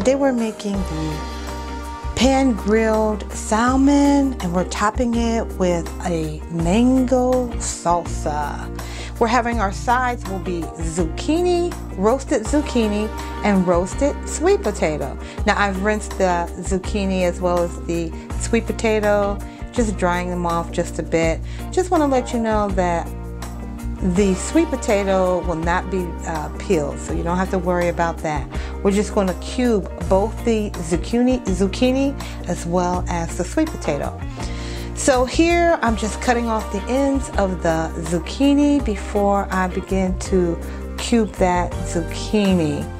Today we're making the pan grilled salmon and we're topping it with a mango salsa. We're having our sides will be zucchini, roasted zucchini, and roasted sweet potato. Now I've rinsed the zucchini as well as the sweet potato, just drying them off just a bit. Just want to let you know that the sweet potato will not be uh, peeled, so you don't have to worry about that. We're just going to cube both the zucchini, zucchini as well as the sweet potato. So here I'm just cutting off the ends of the zucchini before I begin to cube that zucchini.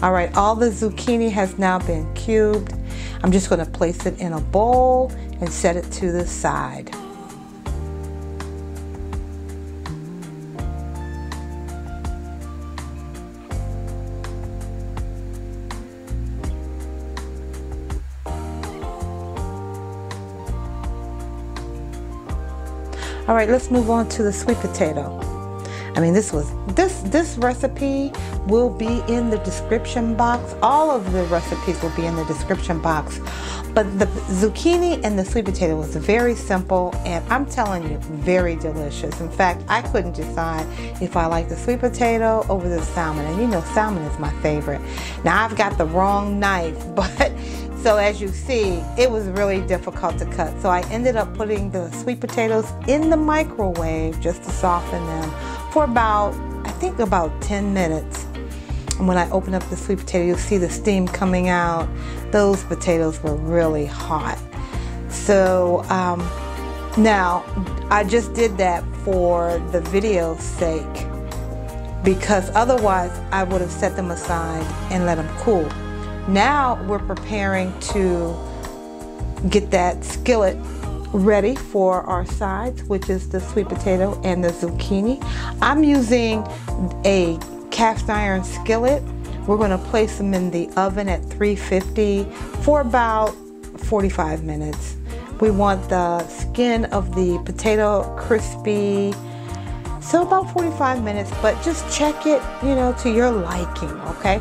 All right, all the zucchini has now been cubed. I'm just gonna place it in a bowl and set it to the side. All right, let's move on to the sweet potato. I mean, this was this this recipe will be in the description box. All of the recipes will be in the description box. But the zucchini and the sweet potato was very simple and I'm telling you, very delicious. In fact, I couldn't decide if I like the sweet potato over the salmon. And you know, salmon is my favorite. Now, I've got the wrong knife, but so as you see, it was really difficult to cut. So I ended up putting the sweet potatoes in the microwave just to soften them for about, I think about 10 minutes. And when I open up the sweet potato, you'll see the steam coming out. Those potatoes were really hot. So um, now I just did that for the video's sake because otherwise I would have set them aside and let them cool. Now we're preparing to get that skillet ready for our sides, which is the sweet potato and the zucchini. I'm using a cast iron skillet. We're going to place them in the oven at 350 for about 45 minutes. We want the skin of the potato crispy, so about 45 minutes, but just check it, you know, to your liking, okay?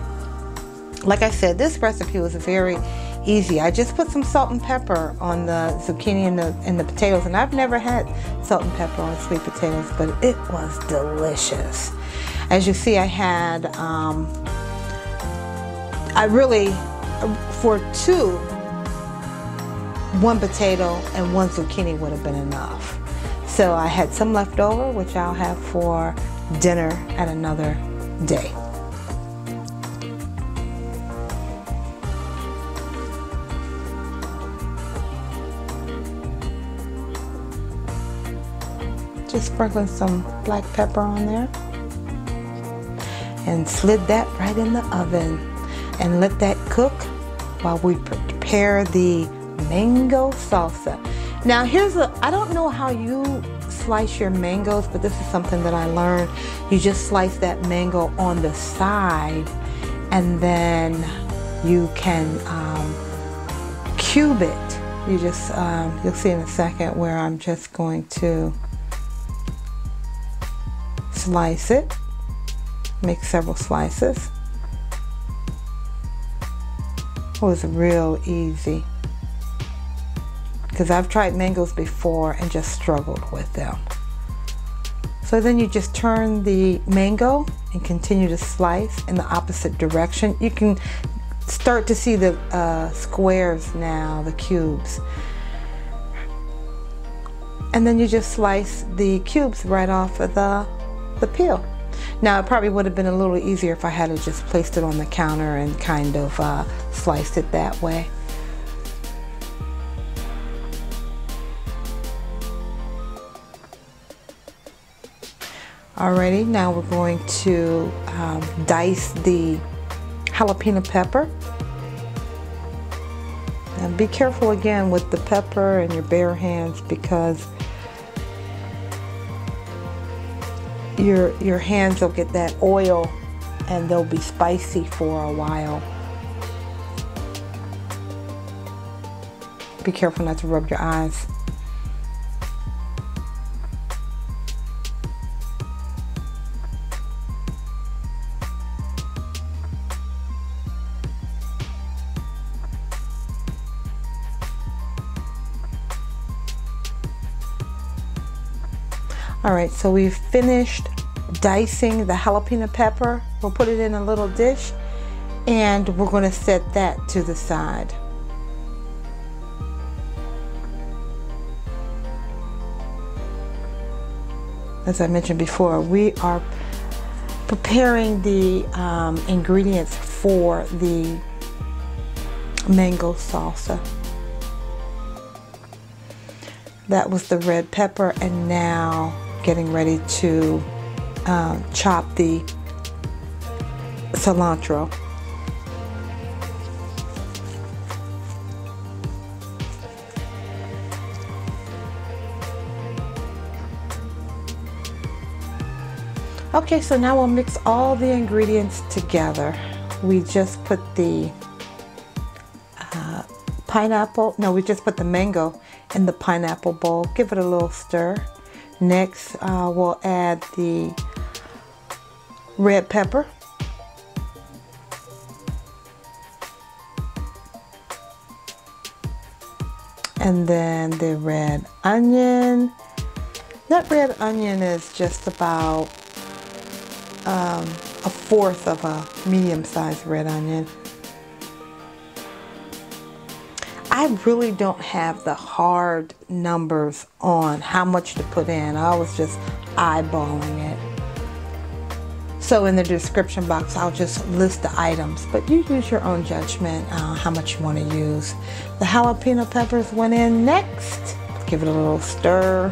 Like I said, this recipe was very easy. I just put some salt and pepper on the zucchini and the, and the potatoes, and I've never had salt and pepper on sweet potatoes, but it was delicious. As you see, I had, um, I really, for two, one potato and one zucchini would have been enough. So I had some left over, which I'll have for dinner at another day. Just sprinkling some black pepper on there and slid that right in the oven and let that cook while we prepare the mango salsa. Now here's a, I don't know how you slice your mangoes, but this is something that I learned. You just slice that mango on the side and then you can um, cube it. You just, um, you'll see in a second where I'm just going to slice it make several slices. It was real easy because I've tried mangoes before and just struggled with them. So then you just turn the mango and continue to slice in the opposite direction. You can start to see the uh, squares now, the cubes. And then you just slice the cubes right off of the, the peel. Now it probably would have been a little easier if I had just placed it on the counter and kind of uh, sliced it that way. Alrighty, now we're going to um, dice the jalapeno pepper. And be careful again with the pepper and your bare hands because your your hands will get that oil and they'll be spicy for a while. Be careful not to rub your eyes. All right, so we've finished dicing the jalapeno pepper. We'll put it in a little dish and we're going to set that to the side. As I mentioned before, we are preparing the um, ingredients for the mango salsa. That was the red pepper and now getting ready to uh, chop the cilantro. Okay, so now we'll mix all the ingredients together. We just put the uh, pineapple, no, we just put the mango in the pineapple bowl. Give it a little stir. Next, uh, we'll add the red pepper. And then the red onion. That red onion is just about um, a fourth of a medium-sized red onion. I really don't have the hard numbers on how much to put in. I was just eyeballing it. So in the description box, I'll just list the items, but you use your own judgment uh, how much you want to use. The jalapeno peppers went in next. Give it a little stir.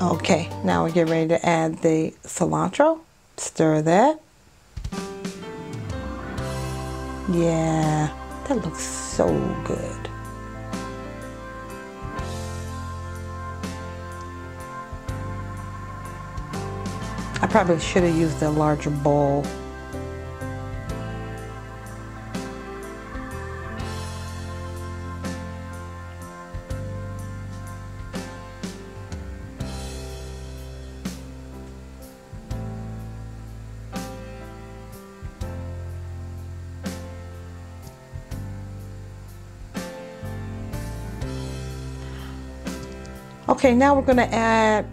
Okay, now we get ready to add the cilantro. Stir that. Yeah, that looks so good. I probably should have used a larger bowl. Okay, now we're going to add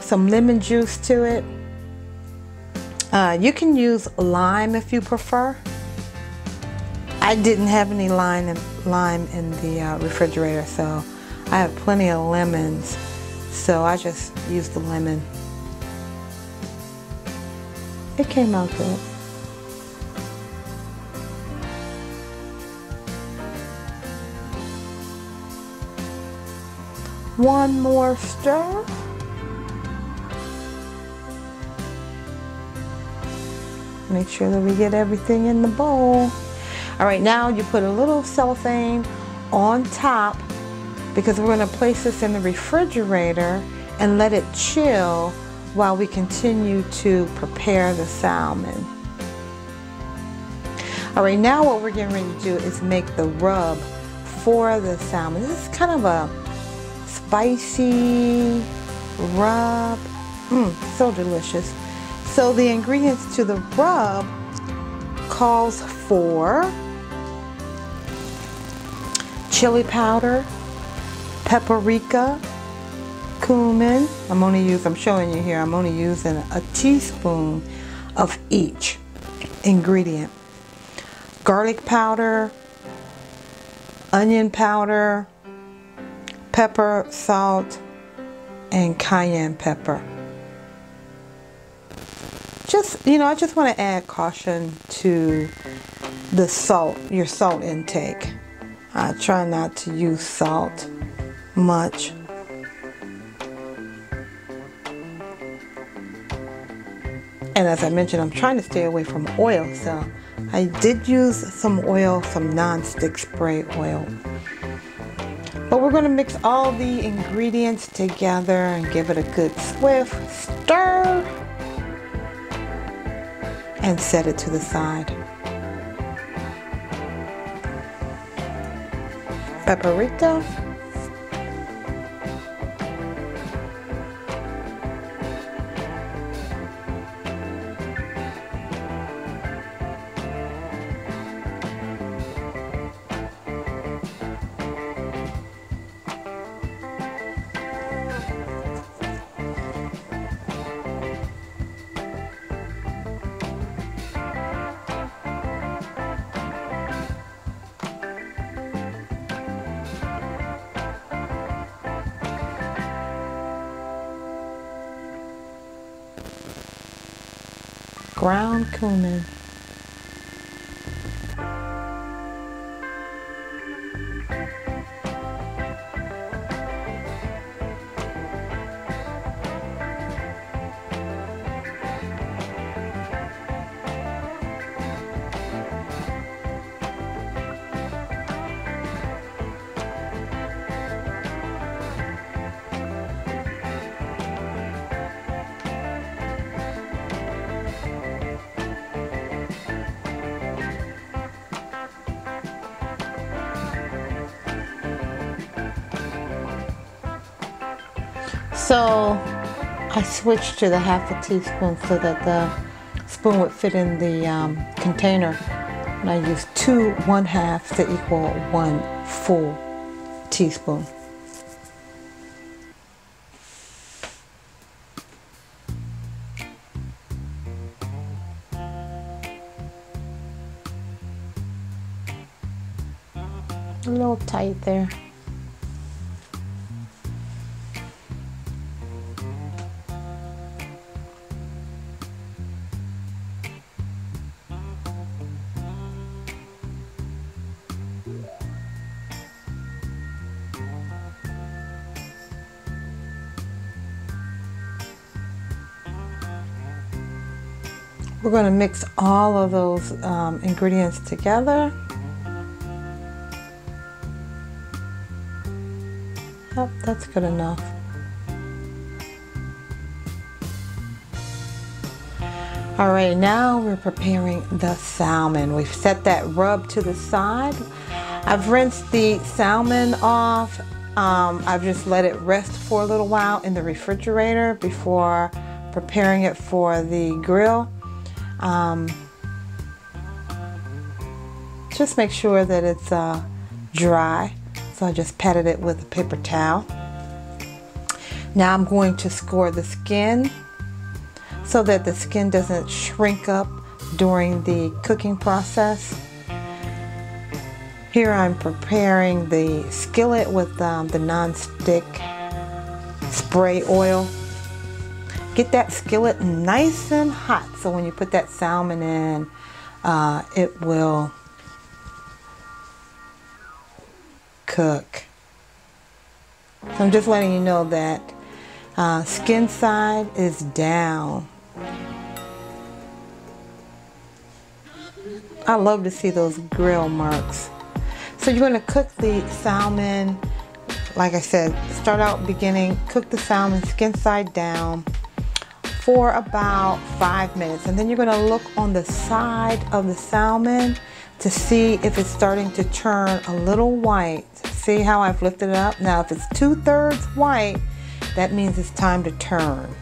some lemon juice to it. Uh, you can use lime if you prefer. I didn't have any lime in, lime in the uh, refrigerator, so I have plenty of lemons. So I just used the lemon. It came out good. One more stir. Make sure that we get everything in the bowl. All right, now you put a little cellophane on top because we're going to place this in the refrigerator and let it chill while we continue to prepare the salmon. All right, now what we're getting ready to do is make the rub for the salmon. This is kind of a spicy rub. Mmm, so delicious. So the ingredients to the rub calls for chili powder, paprika, cumin. I'm only using, I'm showing you here, I'm only using a teaspoon of each ingredient. Garlic powder, onion powder, pepper, salt, and cayenne pepper. Just, you know, I just want to add caution to the salt, your salt intake. I try not to use salt much. And as I mentioned, I'm trying to stay away from oil, so I did use some oil, some non-stick spray oil. But we're going to mix all the ingredients together and give it a good swift stir and set it to the side. Paprika. Ground So I switched to the half a teaspoon so that the spoon would fit in the um, container. And I used two one halves to equal one full teaspoon. A little tight there. We're going to mix all of those um, ingredients together. Yep, that's good enough. All right, now we're preparing the salmon. We've set that rub to the side. I've rinsed the salmon off. Um, I've just let it rest for a little while in the refrigerator before preparing it for the grill. Um, just make sure that it's uh, dry. So I just patted it with a paper towel. Now I'm going to score the skin so that the skin doesn't shrink up during the cooking process. Here I'm preparing the skillet with um, the non-stick spray oil. Get that skillet nice and hot so when you put that salmon in, uh, it will cook. So I'm just letting you know that uh, skin side is down. I love to see those grill marks. So you're going to cook the salmon, like I said, start out beginning, cook the salmon skin side down for about five minutes. And then you're gonna look on the side of the salmon to see if it's starting to turn a little white. See how I've lifted it up? Now, if it's two thirds white, that means it's time to turn.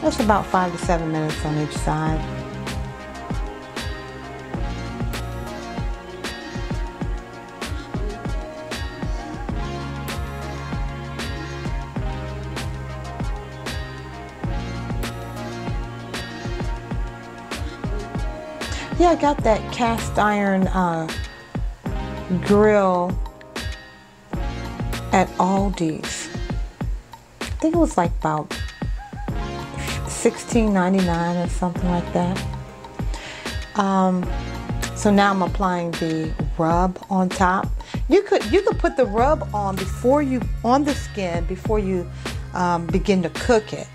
That's about five to seven minutes on each side. I got that cast iron uh, grill at Aldi's. I think it was like about $16.99 or something like that. Um, so now I'm applying the rub on top. You could you could put the rub on before you on the skin before you um, begin to cook it,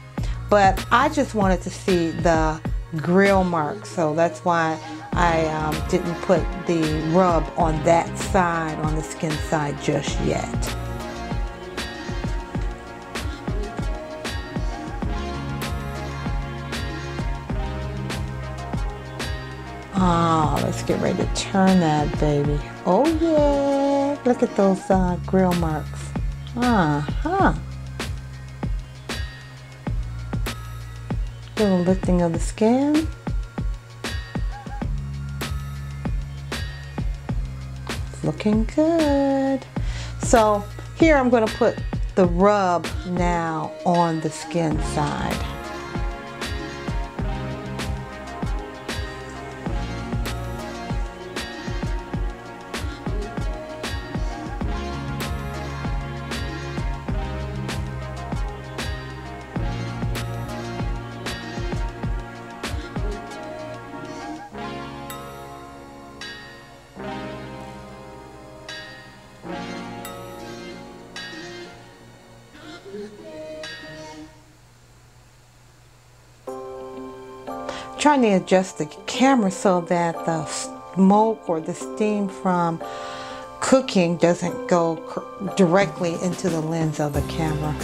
but I just wanted to see the grill mark. So that's why I um, didn't put the rub on that side, on the skin side just yet. Oh, let's get ready to turn that baby. Oh yeah, look at those uh, grill marks. Uh-huh. Little lifting of the skin. Looking good. So here I'm going to put the rub now on the skin side. Trying to adjust the camera so that the smoke or the steam from cooking doesn't go directly into the lens of the camera.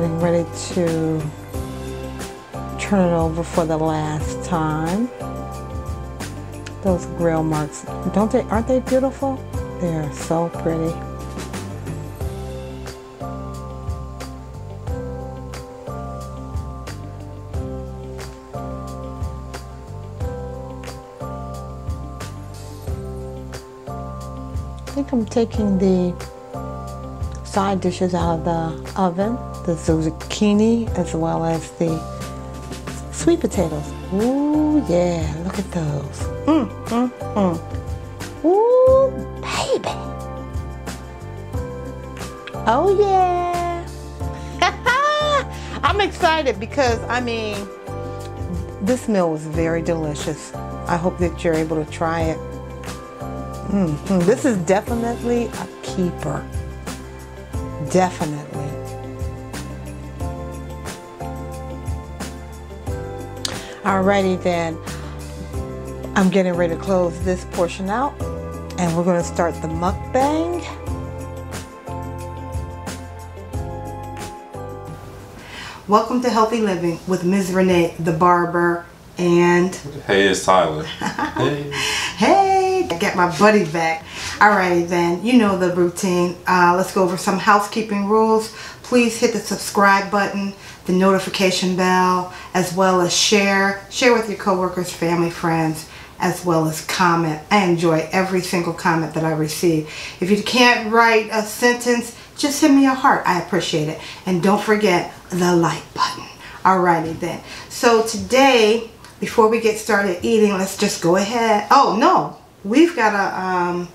Getting ready to turn it over for the last time. Those grill marks, don't they, aren't they beautiful? They're so pretty. I think I'm taking the side dishes out of the oven the zucchini as well as the sweet potatoes. Ooh, yeah, look at those. Mmm, mmm, mmm. Ooh, baby. Oh, yeah. I'm excited because, I mean, this meal was very delicious. I hope that you're able to try it. Mm -hmm. This is definitely a keeper. Definitely. Alrighty then, I'm getting ready to close this portion out and we're going to start the mukbang. Welcome to Healthy Living with Ms. Renee, the barber, and... Hey, it's Tyler. hey. hey, I got my buddy back. Alrighty then, you know the routine. Uh, let's go over some housekeeping rules. Please hit the subscribe button the notification bell, as well as share. Share with your coworkers, family, friends, as well as comment. I enjoy every single comment that I receive. If you can't write a sentence, just send me a heart. I appreciate it. And don't forget the like button. Alrighty then. So today, before we get started eating, let's just go ahead. Oh, no. We've got a um,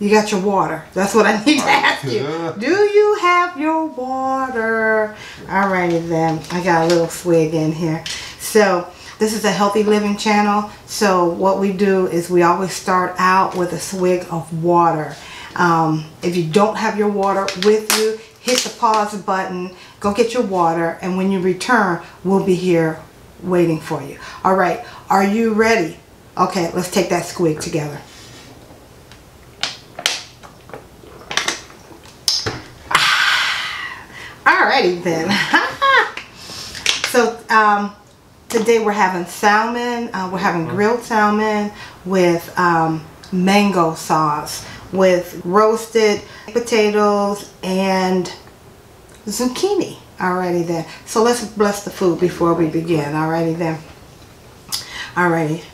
you got your water. That's what I need to ask you. Do you have your water? Alrighty then. I got a little swig in here. So this is a healthy living channel. So what we do is we always start out with a swig of water. Um, if you don't have your water with you, hit the pause button, go get your water, and when you return, we'll be here waiting for you. All right, are you ready? Okay, let's take that swig together. Alrighty then. so um, today we're having salmon. Uh, we're having grilled salmon with um, mango sauce with roasted potatoes and zucchini. Alrighty then. So let's bless the food before we begin. Alrighty then. Alrighty.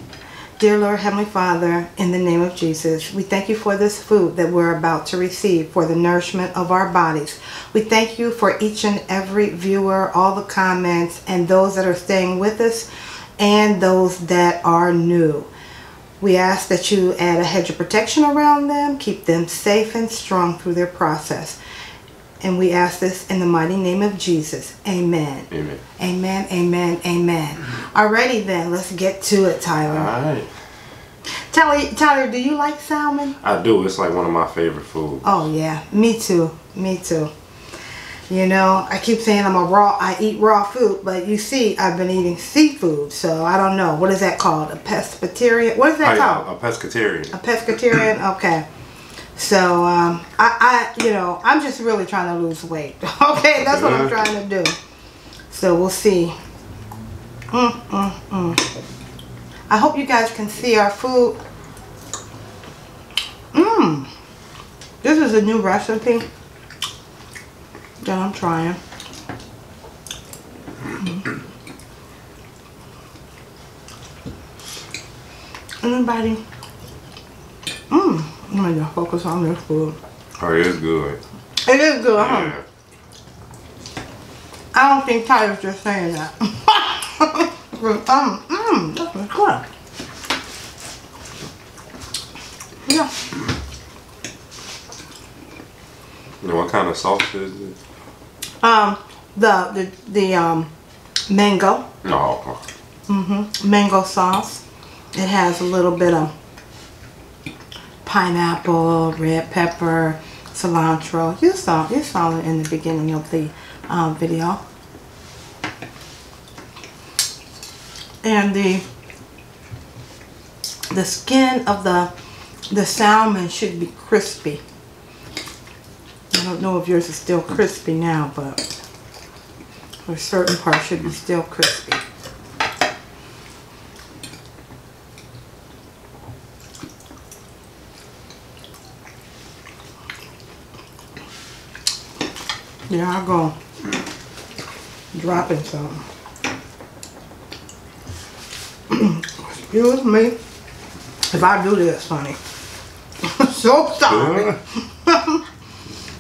Dear Lord Heavenly Father, in the name of Jesus, we thank you for this food that we're about to receive for the nourishment of our bodies. We thank you for each and every viewer, all the comments, and those that are staying with us, and those that are new. We ask that you add a hedge of protection around them, keep them safe and strong through their process. And we ask this in the mighty name of Jesus. Amen. Amen. Amen. Amen. Amen. Alrighty then, let's get to it, Tyler. All right. Tyler, Tyler, do you like salmon? I do. It's like one of my favorite foods. Oh yeah, me too. Me too. You know, I keep saying I'm a raw, I eat raw food, but you see, I've been eating seafood, so I don't know. What is that called? A pescatarian? What is that oh, I, called? a pescatarian. A pescatarian? Okay. So, um, I, I, you know, I'm just really trying to lose weight. okay, that's what I'm trying to do. So we'll see. Mm, mm, mm. I hope you guys can see our food. Mmm. This is a new recipe that I'm trying. Anybody? Mmm. I'm gonna focus on this food. Oh, it's good. It is good, huh? I don't think Tyler's just saying that. um, mmm, this is good. Yeah. And what kind of sauce is it? Um, the the the um mango, No. hmm mango sauce. It has a little bit of pineapple, red pepper, cilantro. You saw you saw it in the beginning of the um, video. And the the skin of the the salmon should be crispy. I don't know if yours is still crispy now, but for certain parts should be still crispy. Yeah, I'll go dropping some. Excuse me if I do this, honey. so sorry.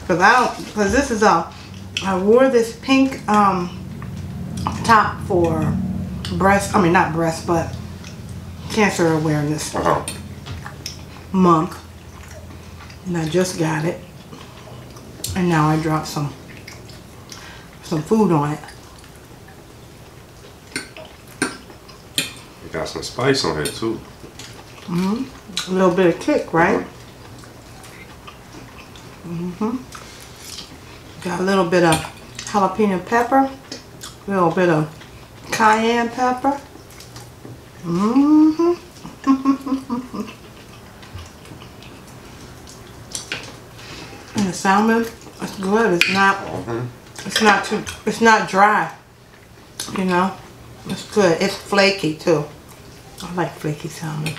Cause I don't, cause this is a, I wore this pink um top for breast, I mean not breast, but cancer awareness Uh-huh. month. And I just got it. And now I dropped some, some food on it. It got some spice on it too. Mm. A little bit of kick, right? Mm hmm Got a little bit of jalapeno pepper, a little bit of cayenne pepper. Mm hmm and the salmon, it's good. It's not, Mhm. It's not too, it's not dry. You know, it's good. It's flaky too. I like flaky salmon.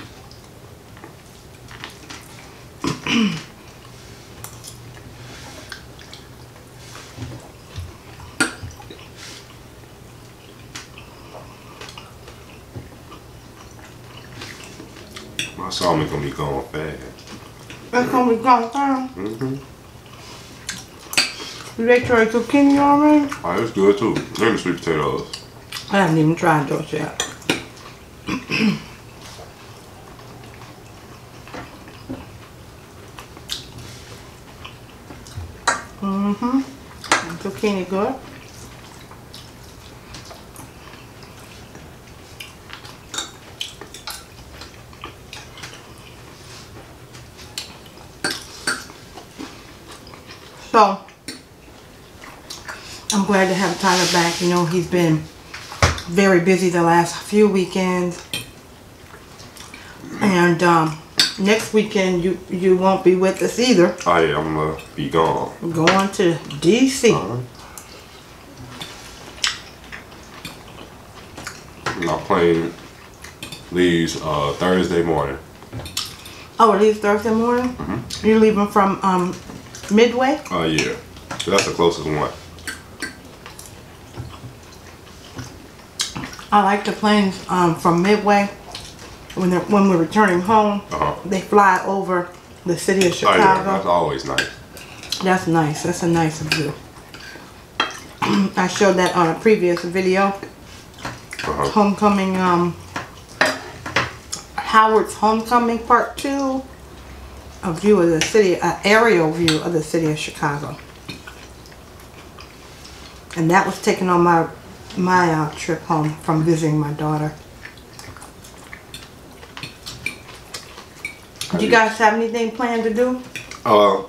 My salmon gonna be going fast. That's gonna be gone down. Mm-hmm. You ate your zucchini already? Oh, it's good too. And the sweet potatoes. I haven't even tried those yet. mm-hmm. Zucchini good. So, glad to have Tyler back. You know, he's been very busy the last few weekends. And um, next weekend you you won't be with us either. Oh I'm gonna be gone. Going to DC. Uh-huh. My plane leaves uh, Thursday morning. Oh, it leaves Thursday morning. You're leaving from um, Midway. Oh yeah. So that's the closest one. I like the planes um, from Midway. When they're, when we're returning home, Uh-huh. they fly over the city of Oh yeah, that's always nice. That's nice. That's a nice view. I showed that on a previous video. Uh-huh. Homecoming, um, Howard's Homecoming Part 2. A view of the city, an aerial view of the city of Chicago. And that was taken on my, my uh, trip home from visiting my daughter. Do you guys have anything planned to do? Uh,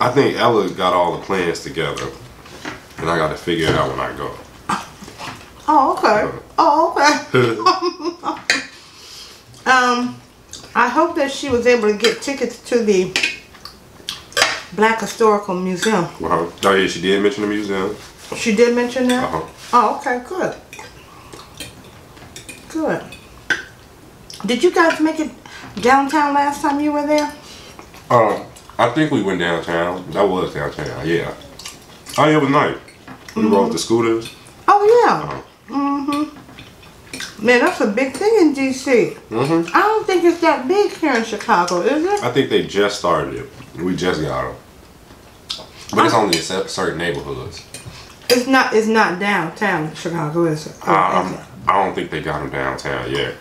I think Ella got all the plans together. and I got to figure it out when I go. Oh, okay. Oh, okay. um, I hope that she was able to get tickets to the Black Historical Museum. Wow. Oh yeah, she did mention the museum. She did mention that? Uh-huh. Oh, okay, good. Good. Did you guys make it downtown last time you were there? Um, I think we went downtown. That was downtown. Yeah. Oh yeah, it was nice. We rode the scooters. Oh, yeah. Uh-huh. Mm-hmm. Man, that's a big thing in D.C. Mm-hmm. I don't think it's that big here in Chicago, is it? I think they just started it. We just got them. But it's only in certain neighborhoods. It's not. It's not downtown Chicago, is it? Um. I don't think they got them downtown yet.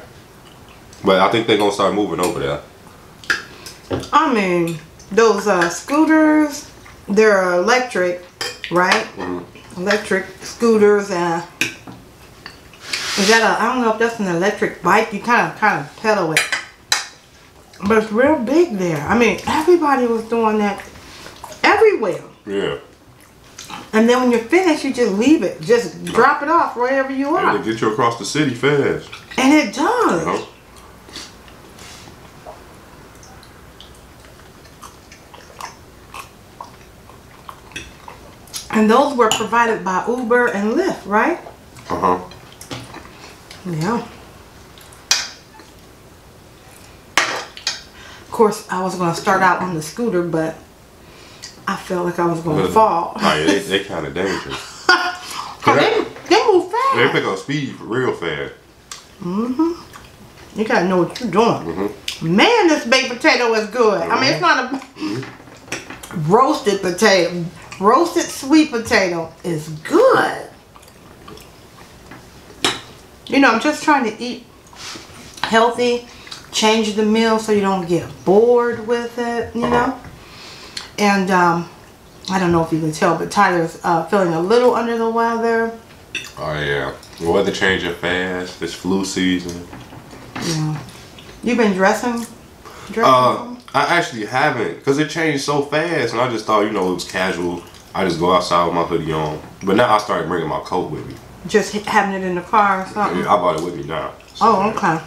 But I think they're gonna start moving over there. I mean, those uh, scooters, they're electric, right? Mhm. Electric scooters. Uh, is that a? I don't know if that's an electric bike. You kind of kind of pedal it, but it's real big there. I mean, everybody was doing that everywhere. Yeah. And then when you're finished, you just leave it. Just drop it off wherever you are. And they get you across the city fast. And it does. You know? And those were provided by Uber and Lyft, right? Uh huh. Yeah. Of course, I was going to start out on the scooter, but I felt like I was going to fall. Oh, yeah, they, they kind of dangerous. 'Cause oh, they, they move They pick up speed real fast. Mm-hmm. You got to know what you're doing. Mm-hmm. Man, this baked potato is good. I mean, it's mm-hmm. not a roasted potato. Roasted sweet potato is good. You know, I'm just trying to eat healthy, change the meal so you don't get bored with it, you uh-huh. know? And um, I don't know if you can tell, but Tyler's uh, feeling a little under the weather. Oh yeah. The weather changing fast. It's flu season. Yeah. You've been dressing? dressing Uh, I actually haven't, cause it changed so fast, and I just thought, you know, it was casual. I just go outside with my hoodie on. But now I started bringing my coat with me. just having it in the car or something? I bought it with me now. So, Oh, okay.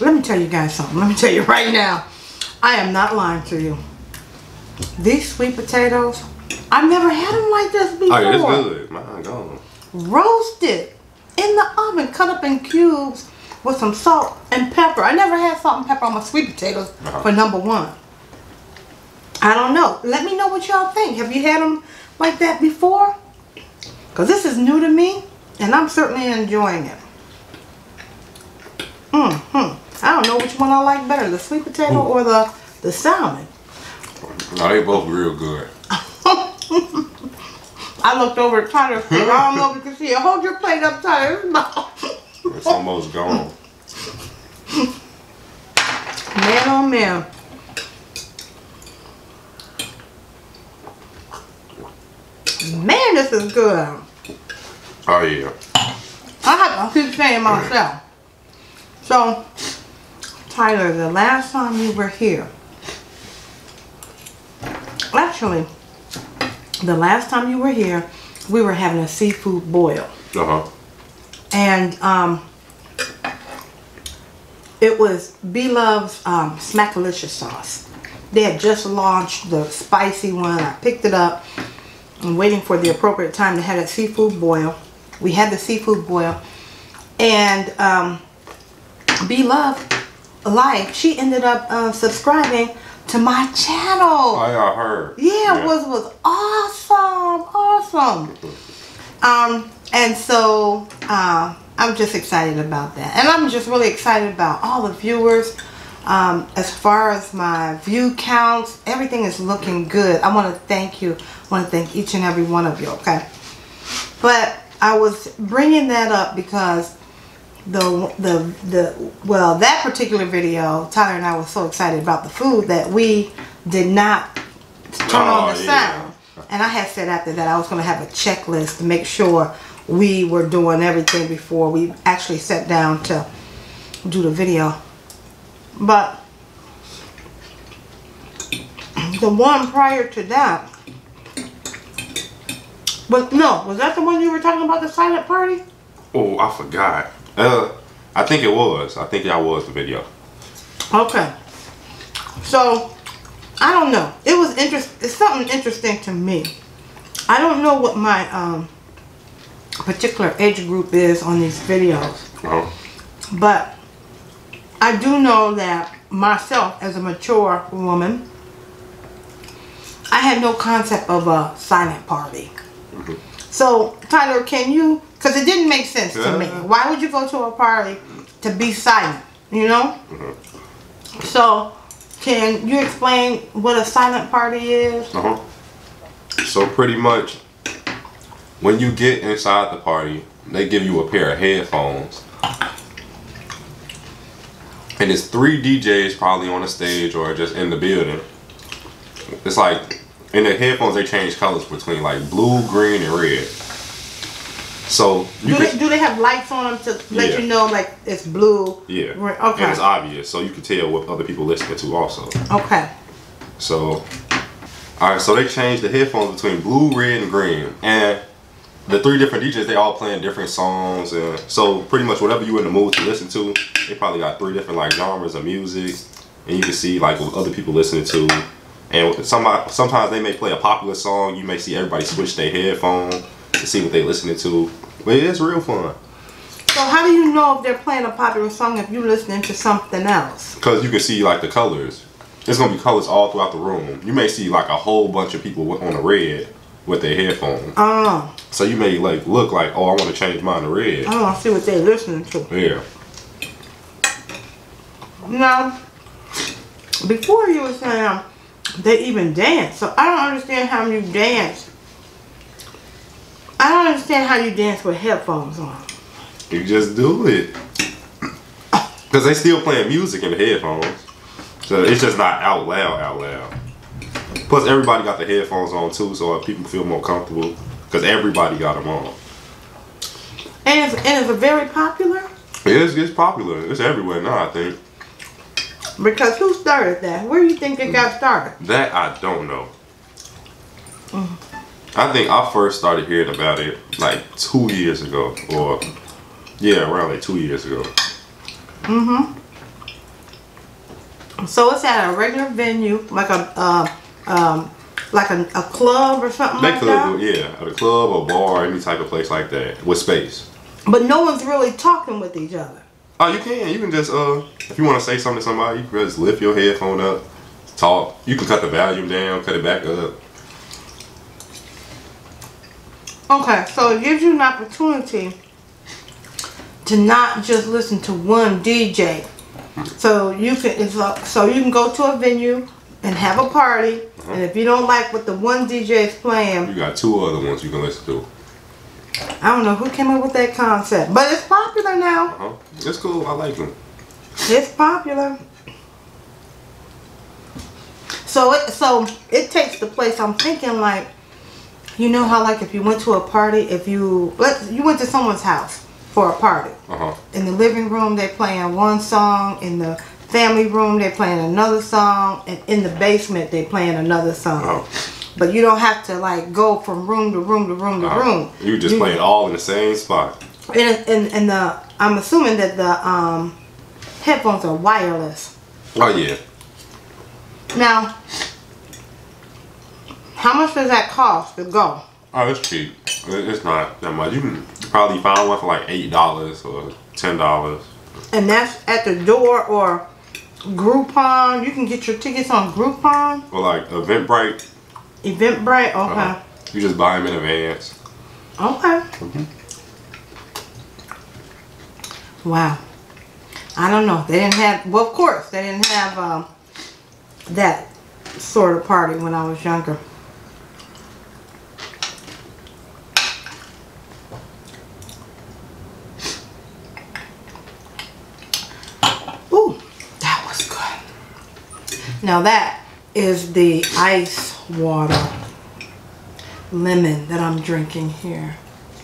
Let me tell you guys something. Let me tell you right now. I am not lying to you. These sweet potatoes, I've never had them like this before. Oh it's good. My God. Roasted in the oven, cut up in cubes with some salt and pepper. I never had salt and pepper on my sweet potatoes Uh-huh. for number one. I don't know. Let me know what y'all think. Have you had them like that before? Because this is new to me, and I'm certainly enjoying it. Mm-hmm. I don't know which one I like better, the sweet potato or the, the salmon. No, they both real good. I looked over at Tyler's face. I don't know if you can see it. Hold your plate up, Tyler. It's almost gone. Man, oh man. Man, this is good. Oh yeah. I have to keep saying myself. So, Tyler, the last time you were here, actually, the last time you were here, we were having a seafood boil. Uh huh. and um, it was B Love's um, Smackalicious sauce. They had just launched the spicy one. I picked it up. I'm waiting for the appropriate time to have a seafood boil. We had the seafood boil, and um, B Life. She ended up uh, subscribing to my channel. Oh yeah, I heard. Yeah, it was was awesome, awesome. Um, and so uh, I'm just excited about that, and I'm just really excited about all the viewers. Um, as far as my view counts, everything is looking good. I want to thank you. I want to thank each and every one of you. Okay, but I was bringing that up because the the the well that particular video, Tyler and I were so excited about the food that we did not turn on Oh, the yeah. sound. And I had said after that I was going to have a checklist to make sure we were doing everything before we actually sat down to do the video. But the one prior to that was no, was that the one you were talking about the silent party? Oh, I forgot. Uh, I think it was. I think that was the video. Okay. So, I don't know. It was interest. It's something interesting to me. I don't know what my um, particular age group is on these videos, Oh, but I do know that myself, as a mature woman, I had no concept of a silent party. So, Tyler, can you? Because it didn't make sense to me. Why would you go to a party to be silent? You know. So, can you explain what a silent party is? uh-huh. So pretty much, when you get inside the party, they give you a pair of headphones. And it's three DJs probably on the stage or just in the building. It's like in the headphones they change colors between like blue, green, and red. So you Do can they, do they have lights on them to let Yeah. you know like it's blue? yeah, Right, and Okay. it's obvious, so you can tell what other people listening to also. Okay. So, all right, so they changed the headphones between blue, red, and green, and the three different DJs they all playing different songs, and so pretty much whatever you in the mood to listen to, they probably got three different like genres of music, and you can see like what other people listening to, and somebody sometimes they may play a popular song, you may see everybody switch their headphone to see what they listening to, but it's real fun So how do you know if they're playing a popular song if you're listening to something else? because you can see like the colors. There's gonna be colors all throughout the room. You may see like a whole bunch of people with- on the red with their headphones. Oh, So you may like look like, oh, I want to change mine to red. Oh, I see what they're listening to. Yeah. Now, before you were saying they even dance, so I don't understand how you dance. I don't understand how you dance with headphones on. You just do it. Cause they still playing music in the headphones. So it's just not out loud, out loud. Plus everybody got the headphones on too, so people feel more comfortable. Cause everybody got them on. And it's, and it's very popular It's, it's popular. It's everywhere now, I think. Because who started that? Where do you think it got started? That I don't know. I think I first started hearing about it like two years ago, or yeah, around like two years ago. Mhm. So it's at a regular venue, like a uh, um, like a, a club or something They like could, that. yeah, at a club or bar, any type of place like that with space. But no one's really talking with each other. Oh, you can. You can just uh, if you want to say something to somebody, you can just lift your headphone up, talk. You can cut the volume down, cut it back up. Okay, so it gives you an opportunity to not just listen to one DJ. So you can it's a, so you can go to a venue and have a party, and if you don't like what the one DJ is playing, You got two other ones you can listen to. I don't know who came up with that concept, but it's popular now. Uh-huh. It's cool. I like them. It's popular. So it so it takes the place. I'm thinking like, you know how like if you went to a party, if you let you went to someone's house for a party, Uh huh. in the living room they're playing one song, in the family room they're playing another song, and in the basement they're playing another song. Oh. But you don't have to like go from room to room to room to room. You just play it all in the same spot. And, and and the I'm assuming that the um headphones are wireless. Oh yeah. Now, how much does that cost to go? Oh, it's cheap. It's not that much. You can probably find one for like eight dollars or ten dollars. And that's at the door or Groupon. You can get your tickets on Groupon, Or like Eventbrite. Eventbrite. Okay. Uh-huh. You just buy them in advance. Okay. Wow. I don't know. They didn't have. Well, of course, they didn't have um, that sort of party when I was younger. Ooh, that was good. Now that is the ice water lemon that I'm drinking here.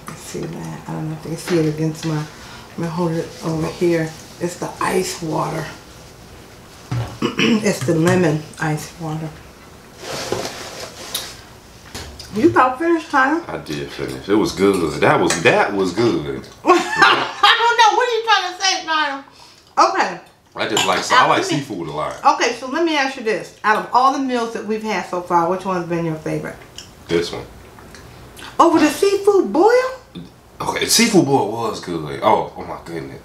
Let's see that. I don't know if you can see it against my. I'm gonna hold it over here. It's the ice water. it's the lemon ice water. You about finished, Tyler? I did finish. It was good. That was that was good. I don't know. What are you trying to say, Tyler? Okay. I just like I like seafood a lot. Okay, so let me ask you this: Out of all the meals that we've had so far, which one's been your favorite? This one. Over the seafood boil? Okay, seafood boil was good. Oh, oh my goodness.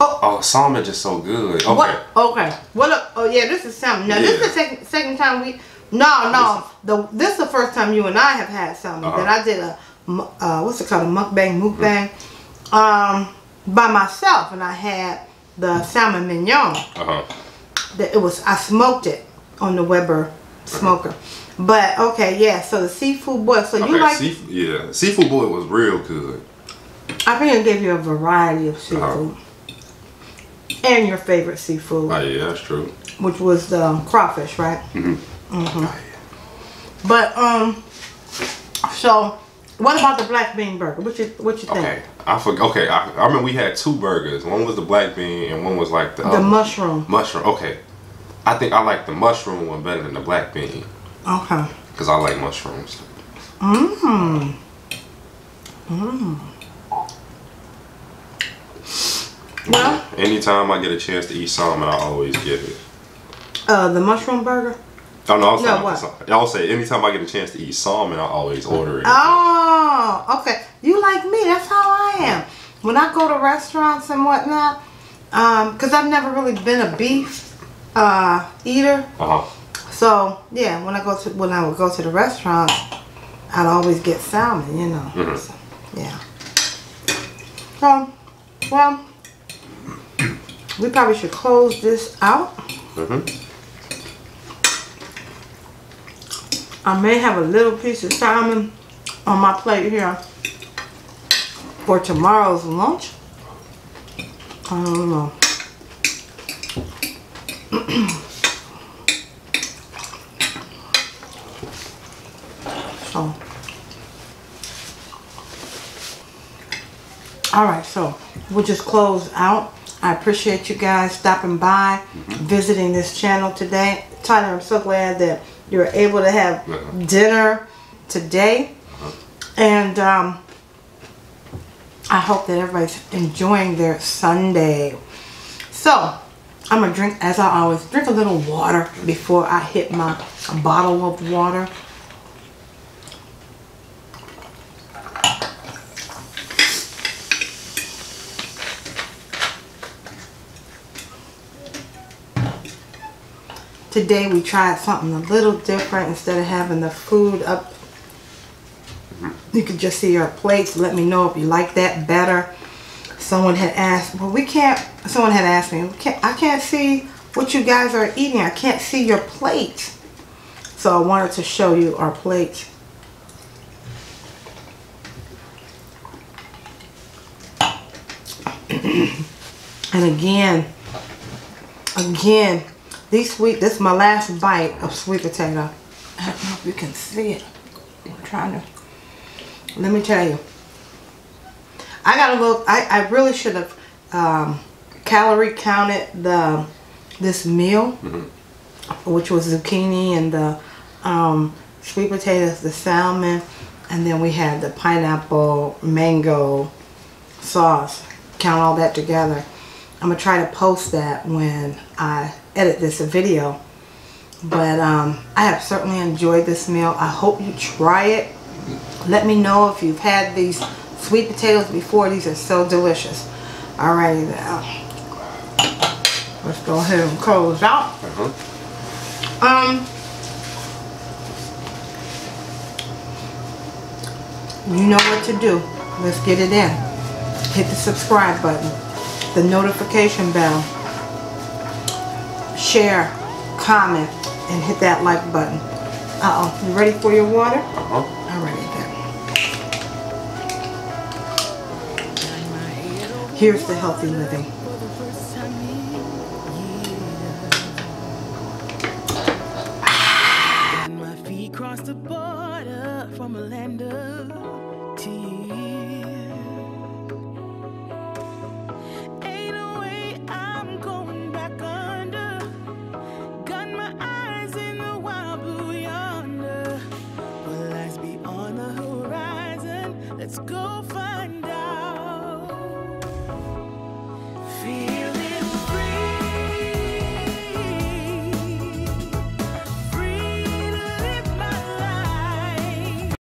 Oh. Oh, salmon just so good. Okay. What? Okay. What? Oh yeah, this is salmon. Now this is the second second time we. No, no. The this is the first time you and I have had salmon. Uh-huh. That I did a uh, what's it called a mukbang mukbang, um, by myself, and I had the salmon mignon. Uh huh. That it was I smoked it on the Weber smoker. But okay, yeah. So the seafood boil. So you Okay, like? seafood. Yeah, seafood boil was real good. I think it gave you a variety of seafood. And your favorite seafood, Oh yeah, that's true. which was the crawfish, right? Mhm. Mhm. Oh, But um, so what about the black bean burger? What you what you think? Okay, I forgot. Okay, I, I remember we had two burgers. One was the black bean, and one was like the The other- mushroom. mushroom. Okay, I think I like the mushroom one better than the black bean Okay. because I like mushrooms. Mmm. Mmm. Well, Anytime I get a chance to eat salmon, I always get it. uh, the mushroom burger. Oh no, I was No, what? about the salmon. I would say anytime I get a chance to eat salmon, I always order it. Oh, okay. You like me? That's how I am. When I go to restaurants and whatnot, um, cause I've never really been a beef uh eater. Uh huh. So yeah, when I go to when I would go to the restaurant, I'd always get salmon, you know. Mhm. So, yeah. So, well, we probably should close this out. Mhm. I may have a little piece of salmon on my plate here for tomorrow's lunch. I don't know. so, all right. So we'll just close out. I appreciate you guys stopping by, mm-hmm. visiting this channel today. Tyler, I'm so glad that you were able to have Mhm. dinner today. And um, I hope that everybody's enjoying their Sunday. So, I'm going to drink, as I always, drink a little water before I hit my bottle of water. Today we tried something a little different. Instead of having the food up, you could just see our plates. Let me know if you like that better. Someone had asked, well, we can't, someone had asked me, can't- I can't see what you guys are eating. I can't see your plates. So I wanted to show you our plates. and again, again, these sweet, this is my last bite of sweet potato. I don't know if you can see it. I'm trying to, let me tell you. I got a little, I, I really should have um, calorie counted the this meal, which was zucchini and the um, sweet potatoes, the salmon, and then we had the pineapple mango sauce. Count all that together. I'm gonna try to post that when I edit this video. But um, I have certainly enjoyed this meal. I hope you try it. Let me know if you've had these sweet potatoes before. These are so delicious. Alrighty now. Let's go ahead and close out. Uh-huh. Um, you know what to do. Let's get it in. Hit the subscribe button, the notification bell, share, comment, and hit that like button. Uh oh, you ready for your water? Uh-huh. Alrighty then. Here's the healthy living.